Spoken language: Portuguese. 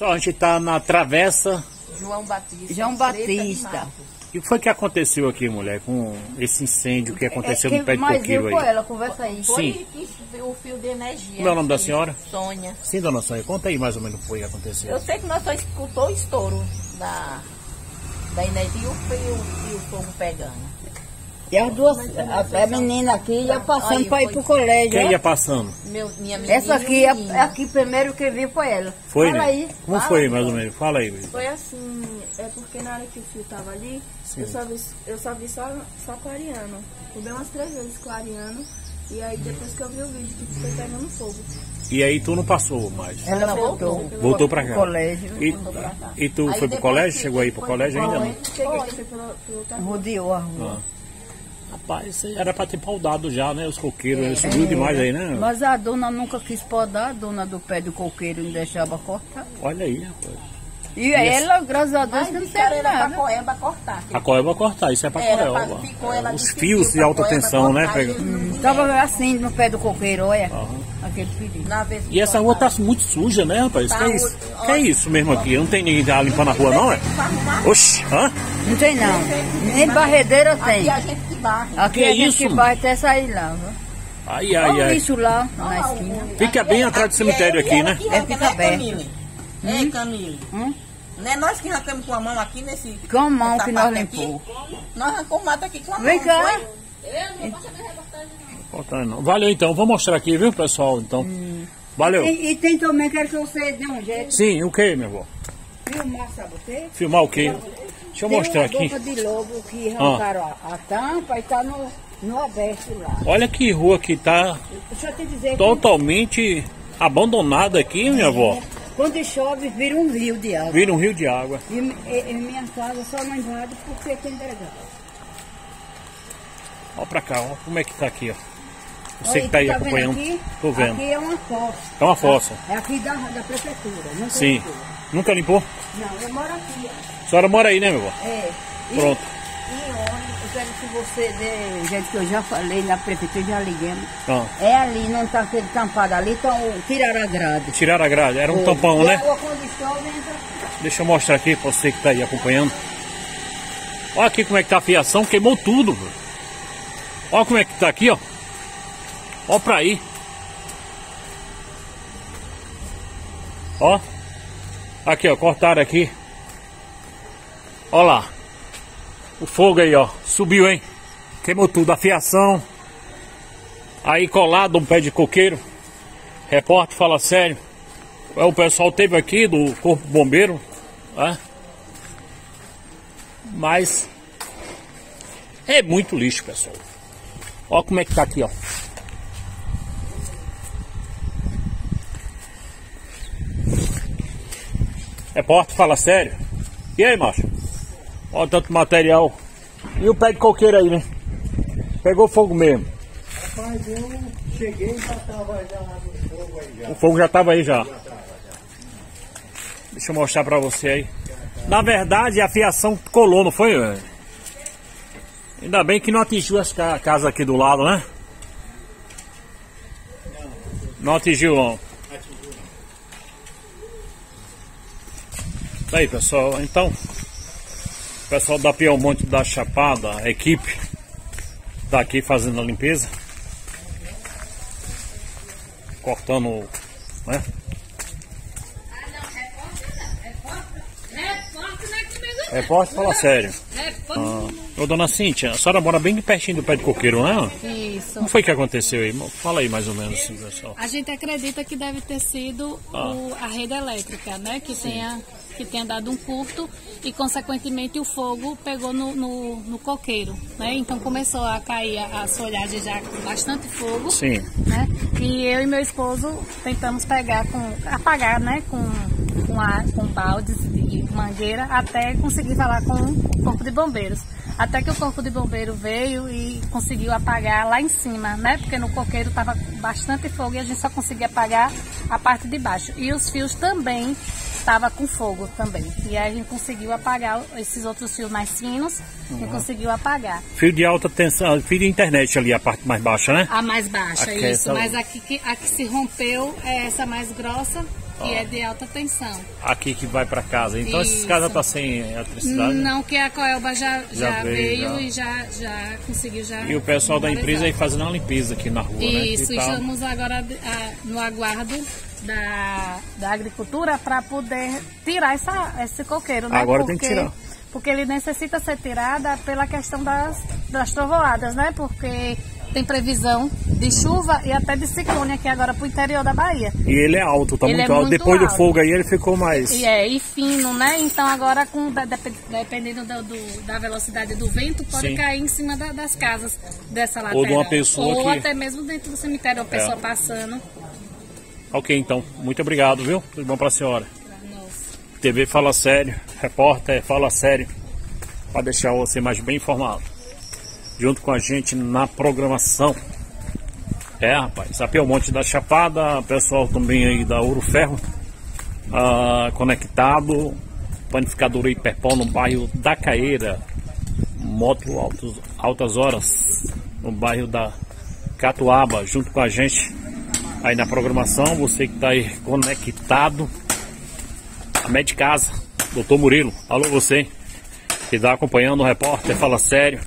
Só a gente está na travessa. João Batista. João Batista. E o que foi que aconteceu aqui, mulher, com esse incêndio que aconteceu É, no pé de mas coqueiro eu com aí? ela, conversa aí. Sim. Foi o fio de energia. Como é o nome da senhora? Sônia. Sim, dona Sônia, conta aí mais ou menos o que foi que aconteceu. Eu sei que nós só escutou o estouro da, da energia e o, fio- e o fogo pegando. E as duas, a, a menina aqui ia passando para ir foi- pro colégio. Quem ó. ia passando? Meu, minha menina Essa aqui, e o a, aqui primeiro que vi foi ela. Foi, Fala né? aí. Como fala foi aí, mais ou menos? Fala aí. Foi assim, é porque na hora que o fio tava ali, Sim. eu só vi, eu só, vi só, só clareando. Eu dei umas três vezes clareando. E aí depois que eu vi o vídeo que foi pegando fogo. E aí tu não passou mais? Ela Ela voltou. voltou. Pra cá? Colégio. E, e tu Aí foi pro colégio? que- Chegou aí pro colégio ainda não? Cheguei, fui pelo, pelo outra rua. Rodeou a rua. Rapaz, era pra ter paudado já, né? Os coqueiros, né? subiu demais aí, né? Mas a dona nunca quis podar, a dona do pé do coqueiro não deixava cortar. Olha aí, rapaz. E ela, graças a Deus, não teve era pra nada. coeba cortar. A coeba cortar, isso é pra Era coeba. pra- ficou, ela Os fios de alta tensão, né? cortar pega- não Tava assim no pé do coqueiro, olha. Aham. Aquele perigo. Na vez que E essa rua tá muito suja, né, rapaz? Tá, que, é isso? olha- que é isso mesmo aqui? Não tem ninguém limpando a rua, não, é? Oxi, hã? Não tem não. Nem barredeira tem. Aqui a gente que barre. Aqui Que a gente isso, que vai até sair lá. viu? Ai, Olha ai, o ai. lixo lá na esquina. Fica bem atrás do cemitério aqui, né? É, fica aberto. Camille? É, Camille. Hum? Não é nós que arrancamos com a mão aqui nesse. Com a mão que nós limpou. Nós arrancamos mato aqui com a mão. Vem não cá. foi? Falta não. Valeu então, vou mostrar aqui, viu, pessoal? Então. Valeu. E, e tem também, quero que você dê um jeito. Sim, o que, meu avó? Filmar, sabe o quê? Filmar o quê? Deixa eu Tem mostrar aqui. boca de lobo que arrancaram a, a tampa e tá no, no aberto lá. Olha que rua que tá Deixa eu te dizer que totalmente abandonada aqui, minha avó. quando chove vira um rio de água. Vira um rio de água. E, e- e minha casa só não invade porque tem delegado. Ó pra cá, ó como é que tá aqui, ó. Você que tá aí vendo acompanhando. Aqui? Tô vendo. Aqui é uma fossa. É uma fossa. É aqui da, da prefeitura. Nunca Sim. limpou. Nunca limpou? Não, eu moro aqui, ó. A senhora mora aí, né, meu avó? É. E, Pronto. E onde, eu quero que você dê, gente, que eu já falei na prefeitura, já liguei. Ó, É ali, não tá aquele tampado ali, então tiraram a grade. tiraram a grade, era um É. tampão, E né? a aqui. Deixa eu mostrar aqui pra você que tá aí acompanhando. Olha aqui como é que tá a fiação, queimou tudo. Olha como é que tá aqui, ó. Ó pra aí. Ó. Aqui, ó, cortaram aqui. Ó lá. O fogo aí, ó. Subiu, hein? Queimou tudo, a fiação. Aí colado um pé de coqueiro. Repórter fala sério. É, O pessoal teve aqui do Corpo Bombeiro, né? Mas é muito lixo, pessoal. Olha como é que tá aqui, ó. Repórter fala sério. E aí, macho? Olha tanto material. E o pé de coqueiro aí, né? Pegou fogo mesmo. Rapaz, eu cheguei e já tava já no fogo aí já. O fogo já tava aí já. Deixa eu mostrar pra você aí. Na verdade, a fiação colou, não foi? Ainda bem que não atingiu as ca casas aqui do lado, né? Não atingiu, não. Aí, pessoal, então, o pessoal da Piaumonte da Chapada, a equipe, tá aqui fazendo a limpeza. Cortando, né? Repórter fala sério. Ah, ô dona Cíntia, a senhora mora bem pertinho do pé de coqueiro, né? Isso. Como foi que aconteceu aí? Fala aí mais ou menos, assim, pessoal. A gente acredita que deve ter sido o- a rede elétrica, né? Que tenha, que tenha dado um curto e, consequentemente, o fogo pegou no, no, no coqueiro, né? Então começou a cair a, a folhagem já com bastante fogo, Sim. né? E eu e meu esposo tentamos pegar com apagar, né? Com com, a, com baldes de mangueira até conseguir falar com o corpo de bombeiros. Até que o corpo de bombeiro veio e conseguiu apagar lá em cima, né? Porque no coqueiro estava bastante fogo e a gente só conseguia apagar a parte de baixo. E os fios também estavam com fogo também. E aí a gente conseguiu apagar esses outros fios mais finos e conseguiu apagar. Fio de alta tensão, fio de internet ali, a parte mais baixa, né? A mais baixa, Aqui é isso. Mas a que, a que se rompeu é essa mais grossa que é de alta tensão. Aqui que vai para casa. Então essas casas tá sem eletricidade. né? Não que a Coelba já, já, Já veio, já. e já, já conseguiu já. E o pessoal da empresa aí fazendo uma limpeza aqui na rua, né? Isso, E tal. estamos agora ah, no aguardo da, da agricultura para poder tirar essa, esse coqueiro, né? Agora tem porque, que tirar. Porque ele necessita ser tirada pela questão das, das trovoadas, né? Porque tem previsão de chuva e até de ciclone aqui agora pro interior da Bahia. E ele é alto, tá Ele muito é alto. muito Depois do alto. fogo aí ele ficou mais. E é, e fino, né? Então agora com dependendo do, do- da velocidade do vento, pode Sim. cair em cima da- das casas dessa lateral. Ou de uma pessoa Ou que- É. até mesmo dentro do cemitério, a pessoa passando. Ok, então. Muito obrigado, viu? Tudo bom pra senhora. Nossa. TV Fala Sério, repórter Fala Sério, para deixar você mais bem informado. Junto com a gente na programação. É, rapaz, a Monte da Chapada, pessoal também aí da Ouro Ferro, ah, conectado, panificadora Hiperpão no bairro da Caeira, moto altos, altas horas, no bairro da Catuaba, junto com a gente aí na programação, você que está aí conectado. A Med Casa, doutor Murilo. Alô, você que está acompanhando o repórter Fala Sério.